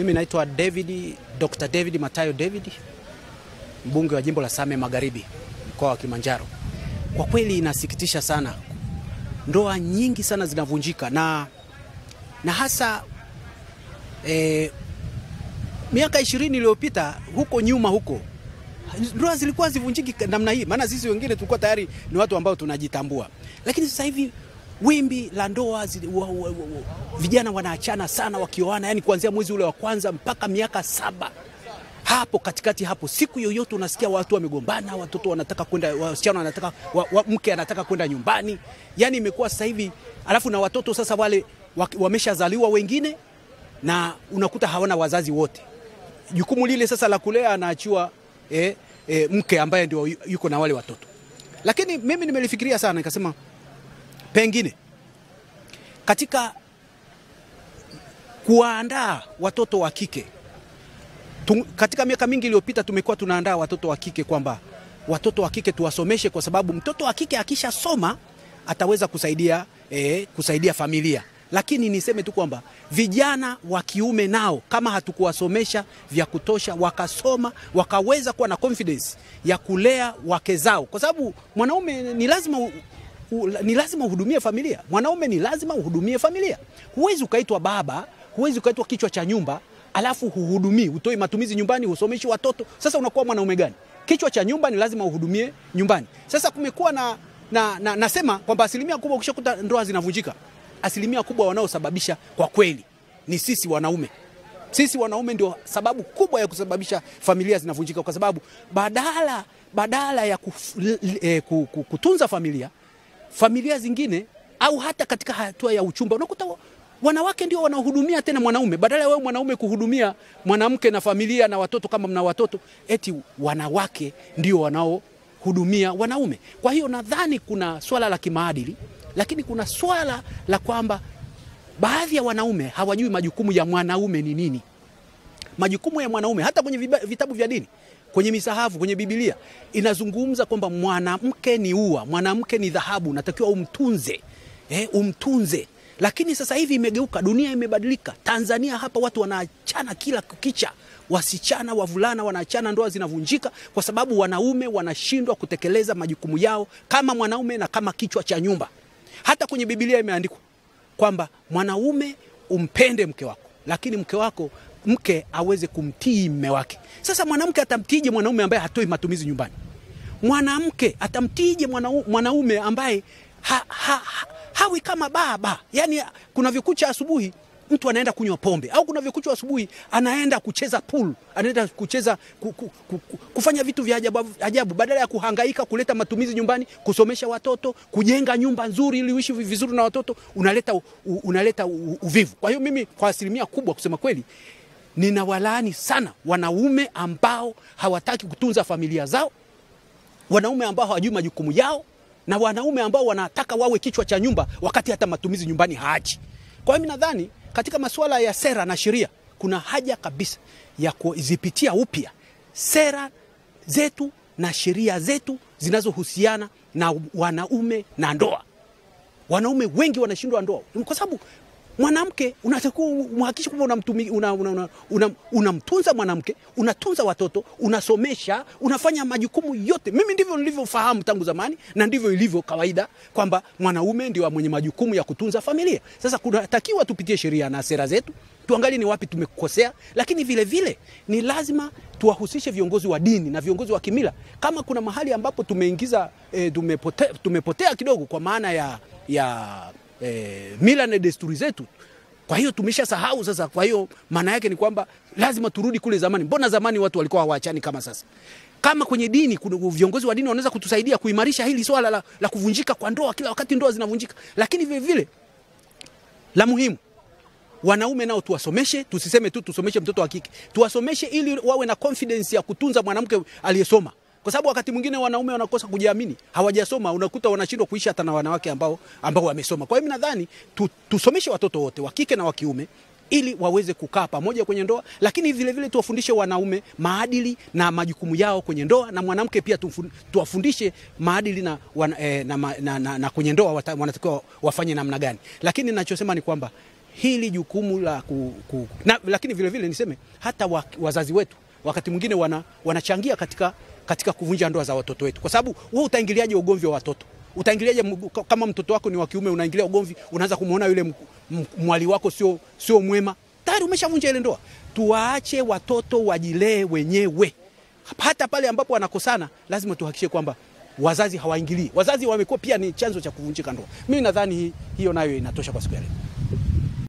Mimi naitwa David, Dr. David Matayo David, mbunge wa jimbo la Same Magharibi, mkoa wa Kilimanjaro. Kwa kweli inasikitisha sana, ndoa nyingi sana zinavunjika na, na hasa eh, miaka ishirini iliyopita huko nyuma huko ndoa zilikuwa zivunjiki namna hii, maana sisi wengine tulikuwa tayari ni watu ambao tunajitambua, lakini sasa hivi wimbi la ndoa wa, wa, wa, vijana wanaachana sana wakioana, yani kuanzia mwezi ule wa kwanza mpaka miaka saba hapo katikati hapo, siku yoyote unasikia watu wamegombana, watoto wanataka kwenda, wasichana wanataka wa, wa, mke anataka kwenda nyumbani, yani imekuwa sasa hivi. Alafu na watoto sasa wale wameshazaliwa wengine, na unakuta hawana wazazi wote. Jukumu lile sasa la kulea anaachiwa eh, eh, mke ambaye ndio yuko na wale watoto. Lakini mimi nimelifikiria sana, nikasema pengine katika kuwaandaa watoto wa kike katika miaka mingi iliyopita tumekuwa tunaandaa watoto wa kike kwamba watoto wa kike tuwasomeshe, kwa sababu mtoto wa kike akishasoma ataweza kusaidia, eh, kusaidia familia. Lakini niseme tu kwamba vijana wa kiume nao kama hatukuwasomesha vya kutosha, wakasoma wakaweza kuwa na confidence ya kulea wake zao, kwa sababu mwanaume ni lazima ni lazima uhudumie familia. Mwanaume ni lazima uhudumie familia. Huwezi ukaitwa baba, huwezi ukaitwa kichwa cha nyumba alafu huhudumii, utoi matumizi nyumbani, husomeshi watoto. Sasa unakuwa mwanaume gani? Kichwa cha nyumba ni lazima uhudumie nyumbani. Sasa kumekuwa na, na, na nasema kwamba asilimia kubwa ukishakuta ndoa zinavunjika, asilimia kubwa wanaosababisha kwa kweli ni sisi wanaume. Sisi wanaume ndio sababu kubwa ya kusababisha familia zinavunjika, kwa sababu badala, badala ya kuf, e, kutunza familia familia zingine au hata katika hatua ya uchumba unakuta wanawake ndio wanahudumia tena mwanaume, badala ya wewe mwanaume kuhudumia mwanamke na familia na watoto kama mna watoto, eti wanawake ndio wanaohudumia wanaume. Kwa hiyo nadhani kuna swala la kimaadili, lakini kuna swala la kwamba baadhi ya wanaume hawajui majukumu ya mwanaume ni nini. Majukumu ya mwanaume hata kwenye vitabu vya dini, kwenye misahafu, kwenye Biblia inazungumza kwamba mwanamke ni ua, mwanamke ni dhahabu, natakiwa umtunze, eh, umtunze lakini sasa hivi imegeuka, dunia imebadilika. Tanzania hapa watu wanaachana kila kukicha, wasichana wavulana wanaachana, ndoa zinavunjika kwa sababu wanaume wanashindwa kutekeleza majukumu yao kama mwanaume na kama kichwa cha nyumba. Hata kwenye Biblia imeandikwa kwamba mwanaume umpende mke wako, lakini mke wako mke aweze kumtii mme wake. Sasa mwanamke atamtiije mwanaume ambaye hatoi matumizi nyumbani? Mwanamke atamtiije mwanaume ambaye ha, ha, ha, hawi kama baba. Yani kuna vikucha asubuhi mtu anaenda kunywa pombe, au kuna vikucha asubuhi anaenda kucheza pool, anaenda kucheza ku, ku, ku, ku, kufanya vitu vya ajabu, ajabu badala ya kuhangaika kuleta matumizi nyumbani, kusomesha watoto, kujenga nyumba nzuri ili uishi vizuri na watoto, unaleta, u, unaleta u, uvivu. Kwa hiyo mimi kwa asilimia kubwa, kusema kweli, ninawalaani sana wanaume ambao hawataki kutunza familia zao, wanaume ambao hawajui majukumu yao na wanaume ambao wanataka wawe kichwa cha nyumba wakati hata matumizi nyumbani haachi. Kwa hiyo nadhani katika masuala ya sera na sheria kuna haja kabisa ya kuzipitia upya sera zetu na sheria zetu zinazohusiana na wanaume na ndoa. Wanaume wengi wanashindwa ndoa kwa sababu mwanamke unatakiwa umhakikishe kwamba unamtunza una, una, una, una mwanamke, unatunza watoto, unasomesha, unafanya majukumu yote. Mimi ndivyo nilivyofahamu tangu zamani na ndivyo ilivyo kawaida kwamba mwanaume ndio mwenye majukumu ya kutunza familia. Sasa kunatakiwa tupitie sheria na sera zetu, tuangalie ni wapi tumekosea, lakini vile vile ni lazima tuwahusishe viongozi wa dini na viongozi wa kimila. Kama kuna mahali ambapo tumeingiza e, tumepotea, tumepotea kidogo kwa maana ya, ya E, mila na desturi zetu. Kwa hiyo tumesha sahau sasa. Kwa hiyo maana yake ni kwamba lazima turudi kule zamani. Mbona zamani watu walikuwa hawaachani kama sasa? Kama kwenye dini kuna viongozi wa dini wanaweza kutusaidia kuimarisha hili swala la, la kuvunjika kwa ndoa, kila wakati ndoa zinavunjika, lakini vile vile la muhimu wanaume nao tuwasomeshe, tusiseme tu tusomeshe mtoto wa kike, tuwasomeshe ili wawe na confidence ya kutunza mwanamke aliyesoma kwa sababu wakati mwingine wanaume wanakosa kujiamini, hawajasoma, unakuta wanashindwa kuishi hata na wanawake ambao ambao wamesoma. Kwa hiyo mimi nadhani tu, tusomeshe watoto wote wa kike na wa kiume ili waweze kukaa pamoja kwenye ndoa, lakini vile vile tuwafundishe wanaume maadili na majukumu yao kwenye ndoa, na mwanamke pia tuwafundishe maadili na, wana, eh, na, na, na, na na kwenye ndoa wanatakiwa wafanye namna gani. Lakini ninachosema ni kwamba hili jukumu la ku, ku, na, lakini vile vile niseme hata wa, wazazi wetu wakati mwingine wana, wanachangia katika, katika kuvunja ndoa za watoto wetu, kwa sababu wewe utaingiliaje ugomvi wa watoto? Utaingiliaje kama mtoto wako ni wa kiume, unaingilia ugomvi, unaanza kumwona yule mwali wako sio sio mwema, tayari umeshavunja ile ndoa. Tuwaache watoto wajilee wenyewe, hata pale ambapo wanakosana, lazima tuhakikishe kwamba wazazi hawaingilii. Wazazi wamekuwa pia ni chanzo cha kuvunjika ndoa. Mimi nadhani hiyo nayo inatosha kwa siku ya leo.